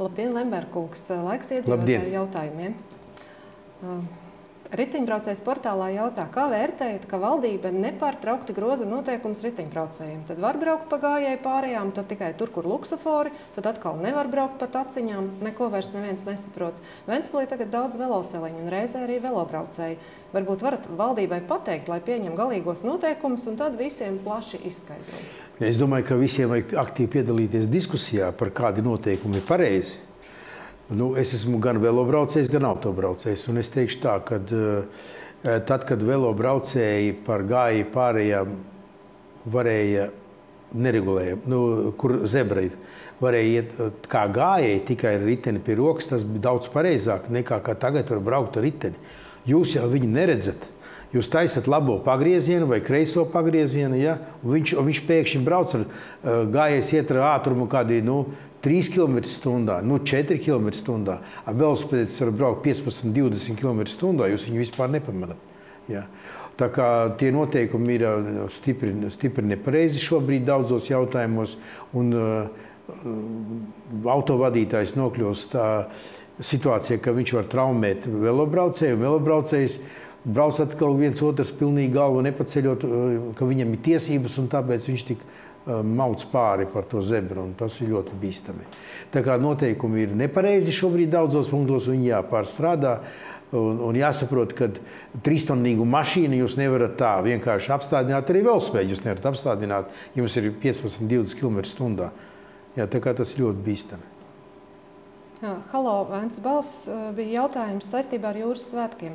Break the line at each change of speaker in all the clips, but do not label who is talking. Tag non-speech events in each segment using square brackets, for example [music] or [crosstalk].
Labdien, Lemberkungs! Laiks iedzīvotāju jautājumiem. Riteņbraucējs portālā jautā, kā vērtējat, ka valdība nepārtraukti groza noteikumus riteņbraucējiem. Tad var braukt pa gājēju pārējām, tad tikai tur, kur luksofori, tad atkal nevar braukt pa taciņām. Neko vairs neviens nesaprot. Ventspilī tagad daudz veloceliņu un reizē arī velobraucēji. Varbūt varat valdībai pateikt, lai pieņem galīgos noteikumus un tad visiem plaši izskaidro.
Es domāju, ka visiem vajag aktīvi piedalīties diskusijā par kādi noteikumi ir pareizi Nu, es esmu gan velobraucējs, gan autobraucējs. Un es teikšu tā, ka eh, tad, kad velobraucēji par gāju pārējām varēja neregulējami, nu, kur zebra ir, varēja iet eh, kā gājēji tikai ar riteni pie rokas, tas bija daudz pareizāk nekā tagad var braukt ar riteni. Jūs jau viņu neredzat. Jūs taisat labo pagriezienu vai kreiso pagriezienu, ja? un viņš, un viņš pēkšņi brauc ar uh, gājējis iet ar ātrumu kādi nu, 3 km/h, nu 4 km/h. Ar velospēdis var braukt 15, 20 km/h. Jūs viņu vispār nepamanāt. Ja. Tā kā tie noteikumi ir uh, stipri, stipri nepareizi šobrīd daudzos jautājumos, un uh, autovadītājs nokļūst tā situācijā, ka viņš var traumēt velobraucēju, un velobraucējs brauc atkal viens otrs pilnīgi galvu nepaceļot, uh, ka viņam ir tiesības, un tāpēc viņš tik mauc pāri par to zebru, un tas ir ļoti bīstami. Tā kā noteikumi ir nepareizi šobrīd daudzos punktos, viņi jāpārstrādā. Un, un jāsaprot, ka trīstonnīgu mašīnu jūs nevarat tā vienkārši apstādināt. Arī vēl spēļu jūs nevarat apstādināt, jums ir 15, 20 km/h. Jā, tā kā tas ļoti bīstami.
Halo, Vēns Bals bija jautājums saistībā ar jūras svētkiem.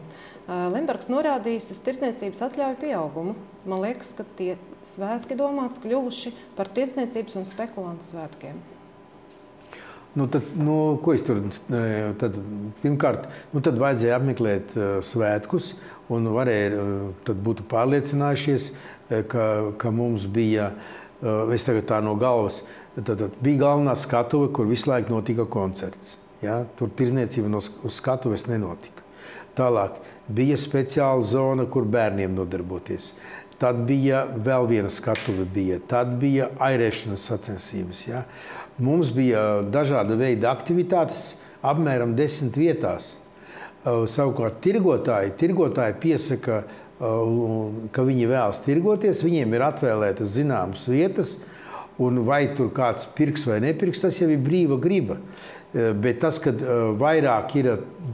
Lembergs norādījis uz tirdzniecības atļauju pieaugumu. Man liekas, ka tie svētki domāts kļuvuši par tirdzniecības un spekulantu svētkiem.
Nu, tad, nu, ko es tur tad, pirmkārt, nu, tad vajadzēja apmeklēt uh, svētkus, un varēja, uh, tad būtu pārliecinājušies, uh, ka, ka mums bija, uh, es tagad tā no galvas, uh, Tad, tad bija galvenā skatuve, kur visu laiku notika koncerts. Ja? Tur tirzniecība no skatuves nenotika. Tālāk bija speciāla zona, kur bērniem nodarboties. Tad bija vēl viena skatuve, bija. tad bija airēšanas sacensības. Ja? Mums bija dažāda veida aktivitātes, apmēram desmit vietās. Savukārt, tirgotāji, tirgotāji piesaka, ka viņi vēlas tirgoties, viņiem ir atvēlētas zināmas vietas, Un vai tur kāds pirks vai nepirks, tas jau ir brīva griba. Eh, bet tas, ka eh, vairāk ir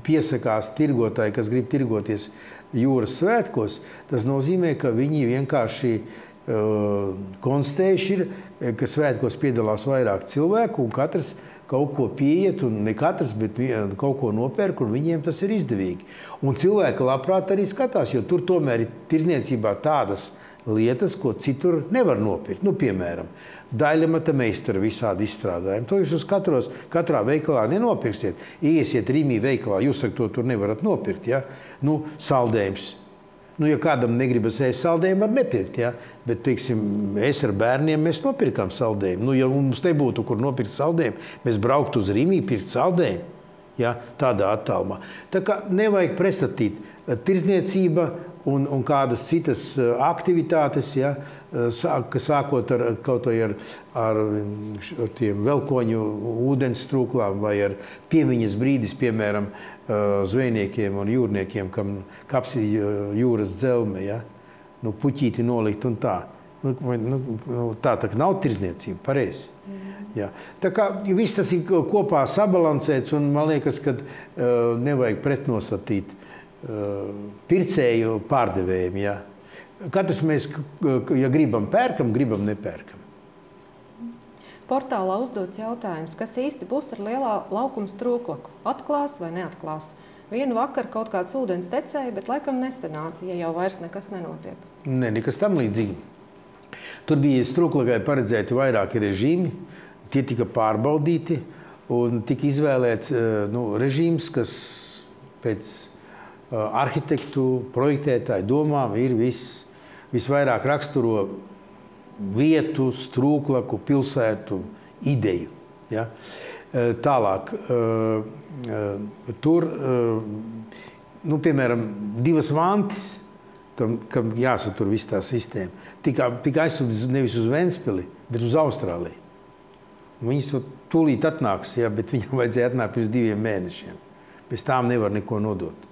piesakās tirgotāji, kas grib tirgoties jūras svētkos, tas nozīmē, ka viņi vienkārši uh, konstatējuši, ir, ka svētkos piedalās vairāk cilvēku un katrs kaut ko pieiet, un ne katrs, bet kaut ko nopērk, un viņiem tas ir izdevīgi. Un cilvēki labprāt arī skatās, jo tur tomēr ir tirzniecībā tādas lietas, ko citur nevar nopirkt. Nu, piemēram, daļamata meistara visādi izstrādājumi. To jūs uz katros, katrā veikalā nenopirksiet. Iesiet Rīmī veikalā, jūs sakat, to tur nevarat nopirkt. Ja? Nu, saldējums. Nu, ja kādam negribas ēst saldējumu, var nepirkt. Ja? Bet, teiksim, es ar bērniem mēs nopirkām saldējumu. Nu, ja mums nebūtu, kur nopirkt saldējumu, mēs brauktu uz Rīmī, pirkt saldējumu. Ja? Tādā attālumā. Tā kā nevajag prestatīt tirzniecība un, un kādas citas aktivitātes, ja? sāk, sākot ar kaut vai ar, ar, ar tiem velkoņu ūdens trūklām vai ar piemiņas brīdis, piemēram, zvejniekiem un jūrniekiem, kam kapsī jūras dzelme, ja? nu, puķīti nolikt un tā. Nu, nu, nu, tā tā nav tirzniecība, pareizi. Mm. Ja. Tā kā viss tas ir kopā sabalansēts, un man liekas, ka uh, nevajag pretnostatīt uh, pircēju pārdevējiem. Ja. Katrs mēs, ja gribam, pērkam, gribam, nepērkam.
Portālā uzdots jautājums, kas īsti būs ar lielā laukuma strūklaku? Atklās vai neatklās? Vienu vakaru kaut kāds ūdens tecēja, bet laikam nesenāca, ja jau vairs nekas nenotiek.
Nē, ne, nekas tam līdzīgi. Tur bija strūklakai paredzēti vairāki režīmi, tie tika pārbaudīti un tika izvēlēts eh, nu, režīms, kas pēc arhitektu, projektētāju domām ir viss visvairāk raksturo vietu, strūklaku, pilsētu ideju. Ja? E, tālāk, e, e, tur, nu, piemēram, divas vantas, kam, kam jāsatur viss tā sistēma, tika, tika aizsūtīts nevis uz Ventspili, bet uz Austrāliju. Viņas tūlīt atnāks, jā, bet viņam vajadzēja atnākt pirms diviem mēnešiem. Bez tām nevar neko nodot.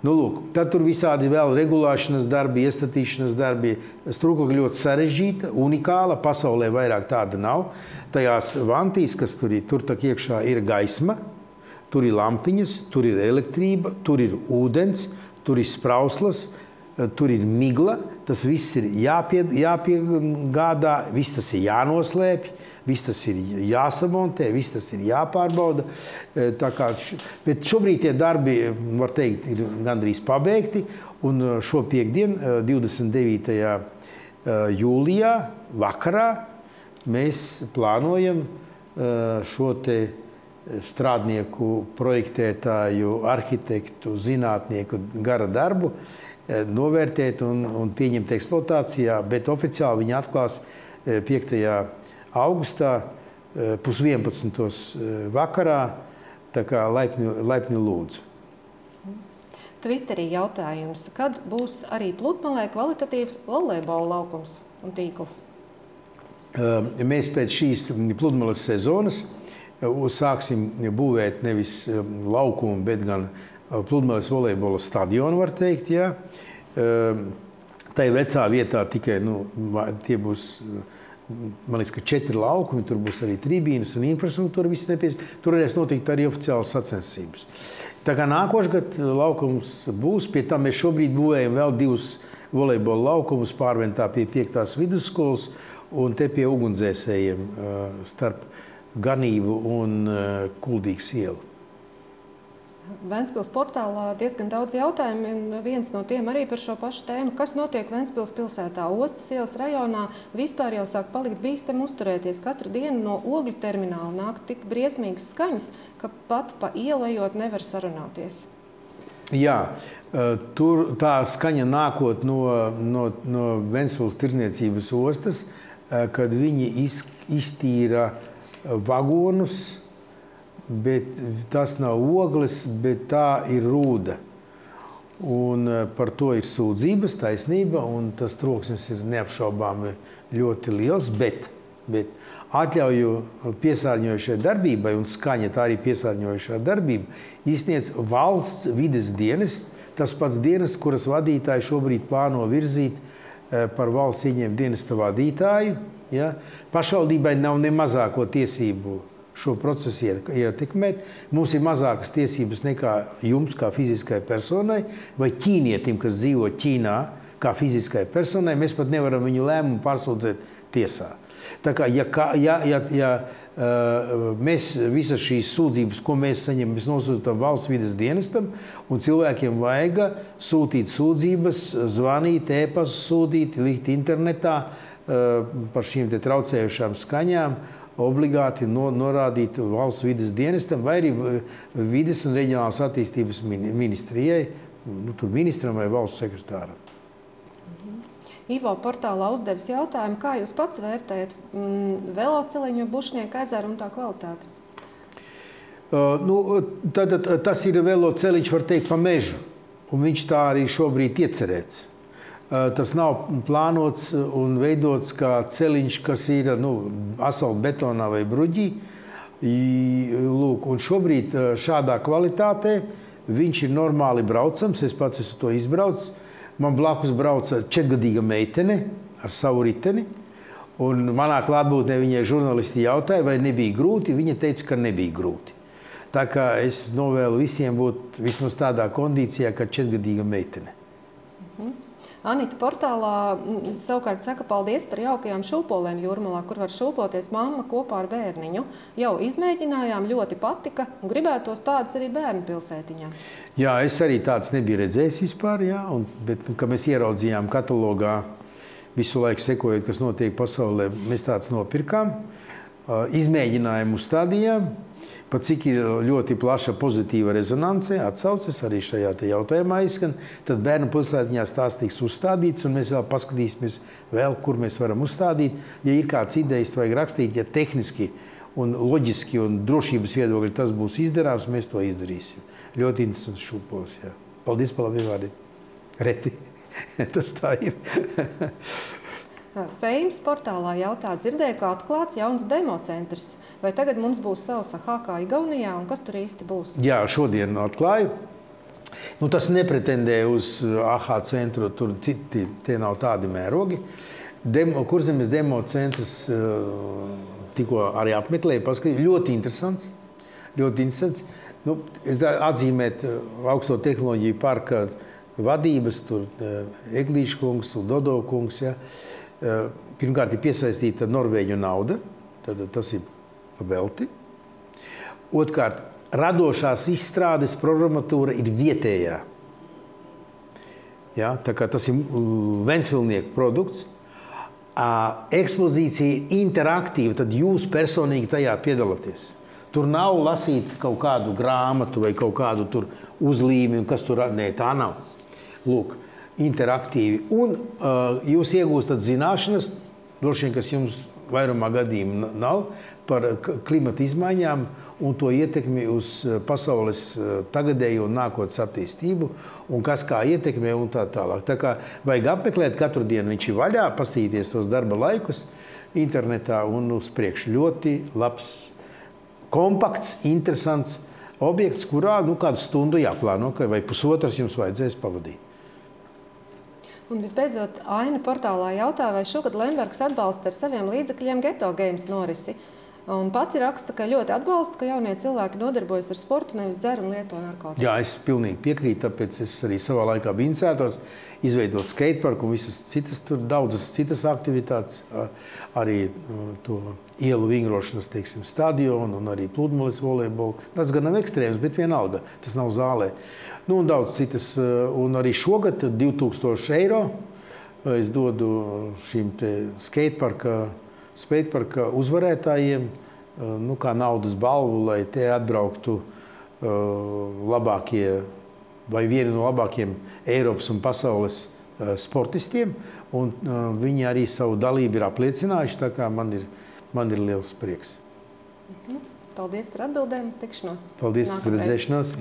Nu, lūk, tad tur visādi vēl regulēšanas darbi, iestatīšanas darbi. Struktūra ļoti sarežģīta, unikāla. Pasaulē vairāk tāda nav. Tajās vantīs, kas tur ir, tur iekšā ir gaisma, tur ir lampiņas, tur ir elektrība, tur ir ūdens, tur ir sprauslas, tur ir migla. Tas viss ir jāpie, jāpiegādā, viss tas ir jānoslēpj. Viss tas ir jāsamontē, viss tas ir jāpārbauda. E, kā, bet šobrīd tie darbi, var teikt, ir gandrīz pabeigti. Un e, šo piekdienu, 29. E, jūlijā, vakarā, mēs plānojam šo te strādnieku, projektētāju, arhitektu, zinātnieku gara darbu novērtēt un, un pieņemt eksploatācijā, bet oficiāli viņi atklās 5 augustā, eh, pusvienpadsmitos eh, vakarā. Tā kā laipni, laipni lūdzu.
Twitterī jautājums, kad būs arī pludmalē kvalitatīvs volejbola laukums un tīkls?
Eh, mēs pēc šīs pludmales sezonas sāksim būvēt nevis laukumu, bet gan pludmales volejbola stadionu, var teikt, jā. Tā ir vecā vietā tikai, nu, tie būs Man liekas, ka četri laukumi, tur būs arī tribīnas un infrastruktūra. Tur varēs notikt arī oficiālas sacensības. Tā kā nākošais gads laukums būs, pie tam mēs šobrīd būvējam vēl divus volejbola laukumus pārventā pie 5. vidusskolas un te pie ugunsdzēsējiem starp ganību un kuldīgas ielu.
Vēncpils portālā diezgan daudz jautājumu, un viens no tiem arī par šo pašu tēmu. Kas notiek Vēncpils pilsētā? Ostas ielas rajonā vispār jau sāk palikt bīstami uzturēties. Katru dienu no ogļu termināla nāk tik briesmīgas skaņas, ka pat pa ielējot nevar sarunāties.
Jā, tur tā skaņa nākot no, no, no Vēncpils tirzniecības ostas, kad viņi iztīra vagonus, bet tas nav ogles, bet tā ir rūda. Un eh, par to ir sūdzības, taisnība, un tas troksnis ir neapšaubāmi ļoti liels. Bet, bet atļauju piesārņojušai darbībai, un skaņa tā arī piesārņojušā darbība, izsniedz valsts vides dienas, tas pats dienas, kuras vadītāji šobrīd plāno virzīt eh, par valsts ieņēmumu dienesta vadītāju. Ja? Pašvaldībai nav ne mazāko tiesību šo procesu ietekmēt. Mums ir mazākas tiesības nekā jums, kā fiziskai personai, vai ķīnietim, kas dzīvo Ķīnā, kā fiziskai personai. Mēs pat nevaram viņu lēmumu pārsūdzēt tiesā. Tā kā, ja, ja, ja, ja mēs visas šīs sūdzības, ko mēs saņemam, mēs nosūtām valsts vidas dienestam, un cilvēkiem vajag sūtīt sūdzības, zvanīt, e-pastu sūtīt, likt internetā par šīm traucējušām skaņām obligāti no, norādīt valsts vidas dienestam vai arī vidas un reģionālās attīstības ministrijai, nu, tur ministram vai valsts sekretāram.
Mhm. Ivo portālā uzdevis jautājumu, kā jūs pats vērtējat mm, veloceliņu, bušnieku ezeru un tā kvalitāti?
Uh, nu, tad, tas ir veloceliņš, var teikt, pa mežu. Un viņš tā arī šobrīd iecerēts. Eh, tas nav plānots un veidots kā celiņš, kas ir nu, asfaltbetonā vai bruģī. Lūk, šobrīd eh, šādā kvalitātē viņš ir normāli braucams. Es pats esmu to izbraucis. Man blakus brauca četrgadīga meitene ar savu riteni. Un manā klātbūtnē viņai žurnālisti jautāja, vai nebija grūti. Viņa teica, ka nebija grūti. Tā kā es novēlu visiem būt vismaz tādā kondīcijā, kā četrgadīga meitene.
Anita portālā savukārt saka paldies par jaukajām šūpolēm jūrmalā, kur var šūpoties mamma kopā ar bērniņu. Jau izmēģinājām, ļoti patika un gribētos tādas arī bērnu pilsētiņā.
Jā, es arī tādas nebiju redzējis vispār, jā, un, bet, nu, kad mēs ieraudzījām katalogā visu laiku sekojot, kas notiek pasaulē, mēs tādas nopirkām, izmēģinājumu stādījām, Pat cik ir ļoti plaša pozitīva rezonance, atsauces arī šajā jautājumā izskan, tad bērnu pilsētiņās tās tiks uzstādīts, un mēs vēl paskatīsimies, vēl, kur mēs varam uzstādīt. Ja ir kāds idejas, vajag rakstīt, ja tehniski un loģiski un drošības viedokļi tas būs izdarāms, mēs to izdarīsim. Ļoti interesants šūpols. Jā. Paldies par labiem vārdiem. Reti. [laughs] tas tā ir. [laughs]
Feims portālā jautā, dzirdēju, ka atklāts jauns democentrs. Vai tagad mums būs savs AHA kā Igaunijā, un kas tur īsti būs?
Jā, šodien atklāju. Nu, tas nepretendē uz AHA centru, tur citi tie nav tādi mērogi. Demo, kurzemes demo centrs tikko arī apmeklēju, paskatīju, ļoti interesants. Ļoti interesants. Nu, es atzīmētu augsto tehnoloģiju parka vadības, tur Eglīša kungs un Dodo kungs. Ja. Pirmkārt, ir piesaistīta Norvēģu nauda, tad tas ir velti. Otrkārt, radošās izstrādes programmatūra ir vietējā. Ja, tas ir Ventspilsnieku produkts. Ekspozīcija ir interaktīva, tad jūs personīgi tajā piedalāties. Tur nav lasīt kaut kādu grāmatu vai kaut kādu uzlīmi, kas tur nē, tā nav. Lūk, interaktīvi. Un uh, jūs iegūstat zināšanas, droši vien, kas jums vairumā gadījumu nav, par klimata izmaiņām un to ietekmi uz pasaules tagadējo un nākotnes attīstību, un kas kā ietekmē un tā tālāk. Tā kā vajag apmeklēt katru dienu, viņš ir vaļā, pastīties tos darba laikus internetā un uz priekšu. Ļoti labs, kompakts, interesants objekts, kurā nu, kādu stundu jāplāno, vai pusotras jums vajadzēs pavadīt.
Un visbeidzot, Aina portālā jautā, vai šogad Lembergs atbalsta ar saviem līdzekļiem geto games norisi. Un pati raksta, ka ļoti atbalsta, ka jaunie cilvēki nodarbojas ar sportu, nevis dzer un lieto narkotikas.
Jā, es pilnīgi piekrītu, tāpēc es arī savā laikā biju iniciators izveidot skateparku un visas citas, tur daudzas citas aktivitātes, arī to ielu vingrošanas, teiksim, stadionu un arī pludmales volejbolu. Tas gan nav ekstrēms, bet vienalga, tas nav zālē nu, un daudz citas. Un arī šogad 2000 eiro es dodu šīm skateparka, skateparka uzvarētājiem eh, nu, kā naudas balvu, lai te atbrauktu labākie vai vieni no labākajiem Eiropas un pasaules sportistiem. Un, viņi arī savu dalību ir apliecinājuši. Man ir, man ir liels prieks.
Mhm. Paldies par atbildēm, uz tikšanos.
Paldies par redzēšanos.